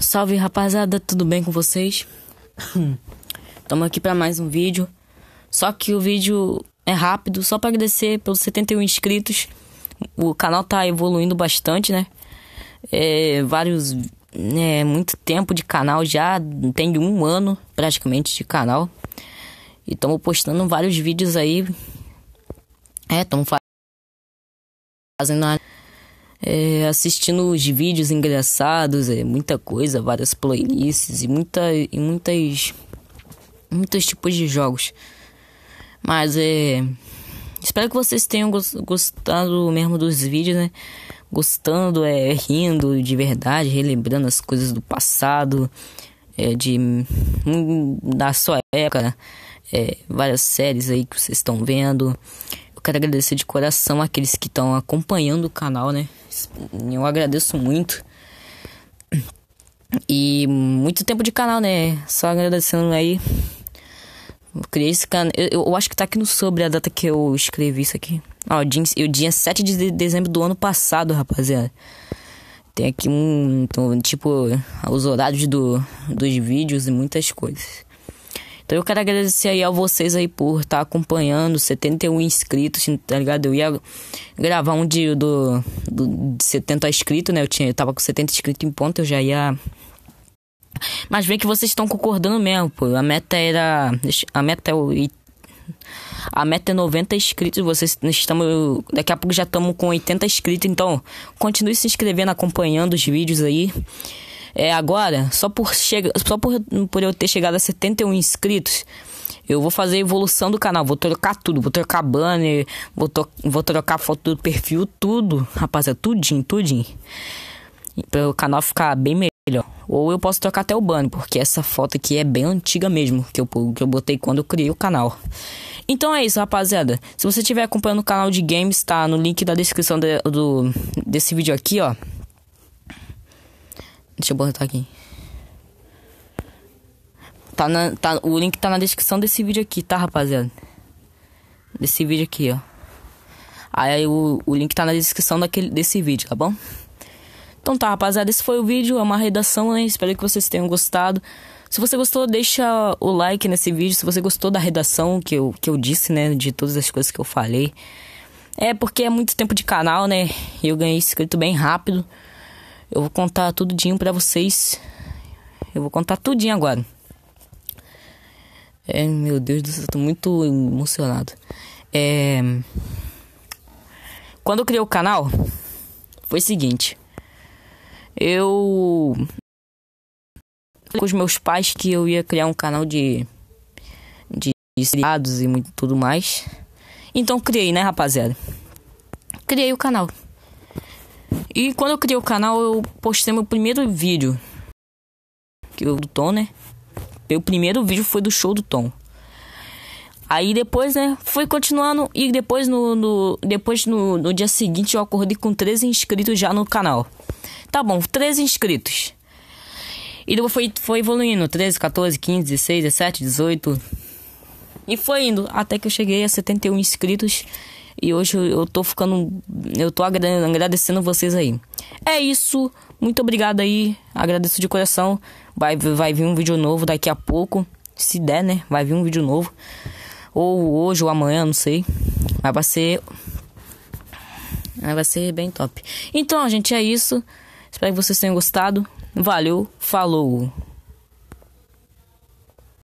Salve rapaziada, tudo bem com vocês? Estamos aqui para mais um vídeo. Só que o vídeo é rápido, só para agradecer pelos 71 inscritos. O canal tá evoluindo bastante, né? É, vários. É, muito tempo de canal já, tem um ano praticamente de canal. E estamos postando vários vídeos aí. É, estamos fazendo a é, assistindo os vídeos engraçados, é muita coisa, várias playlists e, muita, e muitas muitos tipos de jogos. Mas é espero que vocês tenham gostado mesmo dos vídeos, né? Gostando, é rindo de verdade, relembrando as coisas do passado, é, de da sua época, é, várias séries aí que vocês estão vendo. Eu quero agradecer de coração aqueles que estão acompanhando o canal, né? Eu agradeço muito. E muito tempo de canal, né? Só agradecendo aí. Eu criei esse canal. Eu, eu, acho que tá aqui no sobre a data que eu escrevi isso aqui. Ó, dia, o dia 7 de dezembro do ano passado, rapaziada. Tem aqui um. Então, tipo, os horários do, dos vídeos e muitas coisas. Então eu quero agradecer aí a vocês aí por estar tá acompanhando, 71 inscritos, tá ligado? Eu ia gravar um dia do, do de 70 inscritos, né? Eu, tinha, eu tava com 70 inscritos em ponto, eu já ia mas vê que vocês estão concordando mesmo, pô. A meta era. A meta é. A meta é 90 inscritos. Vocês estamos. Daqui a pouco já estamos com 80 inscritos. Então, continue se inscrevendo, acompanhando os vídeos aí. É, agora, só por, chega, só por, por eu ter chegado a 71 inscritos, eu vou fazer a evolução do canal. Vou trocar tudo. Vou trocar banner, vou, to vou trocar foto do perfil, tudo. Rapaziada, tudinho, tudinho. Para o canal ficar bem melhor. Ou eu posso trocar até o banner, porque essa foto aqui é bem antiga mesmo. Que eu, que eu botei quando eu criei o canal. Então é isso, rapaziada. Se você estiver acompanhando o canal de games, tá no link da descrição de, do, desse vídeo aqui, ó. Deixa eu botar aqui. Tá na, tá, o link tá na descrição desse vídeo aqui, tá, rapaziada? Desse vídeo aqui, ó. Aí o, o link tá na descrição daquele, desse vídeo, tá bom? Então tá, rapaziada, esse foi o vídeo, é uma redação, né? Espero que vocês tenham gostado. Se você gostou, deixa o like nesse vídeo. Se você gostou da redação que eu, que eu disse, né? De todas as coisas que eu falei. É porque é muito tempo de canal, né? Eu ganhei inscrito bem rápido. Eu vou contar tudinho pra vocês. Eu vou contar tudinho agora. É, meu Deus do céu, tô muito emocionado. É... Quando eu criei o canal, foi o seguinte. Eu... Com os meus pais que eu ia criar um canal de... De seriados e muito, tudo mais. Então criei, né, rapaziada? Criei o canal. E quando eu criei o canal, eu postei meu primeiro vídeo. Que o do Tom, né? Meu primeiro vídeo foi do show do Tom. Aí depois, né, foi continuando e depois no, no depois no, no, dia seguinte eu acordei com 13 inscritos já no canal. Tá bom, 13 inscritos. E depois foi, foi evoluindo, 13, 14, 15, 16, 17, 18. E foi indo até que eu cheguei a 71 inscritos e hoje eu tô ficando. Eu tô agradecendo vocês aí. É isso. Muito obrigado aí. Agradeço de coração. Vai, vai vir um vídeo novo daqui a pouco. Se der, né? Vai vir um vídeo novo. Ou hoje ou amanhã, não sei. Mas vai ser. Vai ser bem top. Então, gente, é isso. Espero que vocês tenham gostado. Valeu, falou!